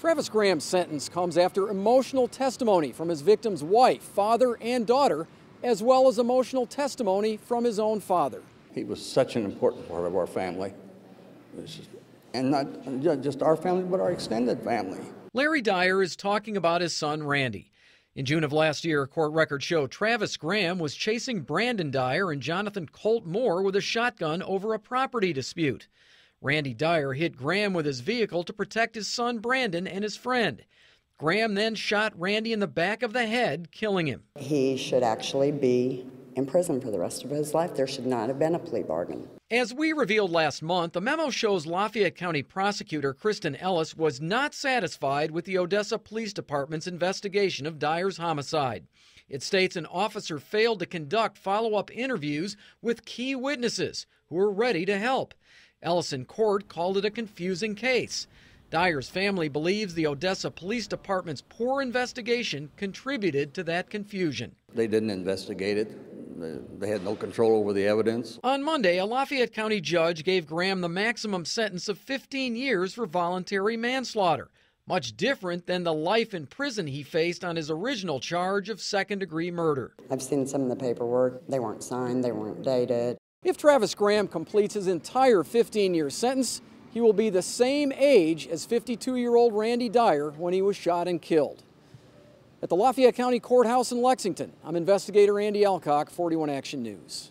Travis Graham's sentence comes after emotional testimony from his victim's wife, father, and daughter, as well as emotional testimony from his own father. He was such an important part of our family. And not just our family, but our extended family. Larry Dyer is talking about his son, Randy. In June of last year, court records show Travis Graham was chasing Brandon Dyer and Jonathan Colt Moore with a shotgun over a property dispute. Randy Dyer hit Graham with his vehicle to protect his son Brandon and his friend. Graham then shot Randy in the back of the head, killing him. He should actually be in prison for the rest of his life. There should not have been a plea bargain. As we revealed last month, the memo shows Lafayette County prosecutor Kristen Ellis was not satisfied with the Odessa Police Department's investigation of Dyer's homicide. It states an officer failed to conduct follow up interviews with key witnesses who were ready to help. Ellis in court called it a confusing case. Dyer's family believes the Odessa Police Department's poor investigation contributed to that confusion. They didn't investigate it. They had no control over the evidence. On Monday, a Lafayette County judge gave Graham the maximum sentence of 15 years for voluntary manslaughter, much different than the life in prison he faced on his original charge of second degree murder. I've seen some of the paperwork. They weren't signed, they weren't dated. If Travis Graham completes his entire 15 year sentence, he will be the same age as 52 year old Randy Dyer when he was shot and killed. At the Lafayette County Courthouse in Lexington, I'm investigator Andy Alcock, 41 Action News.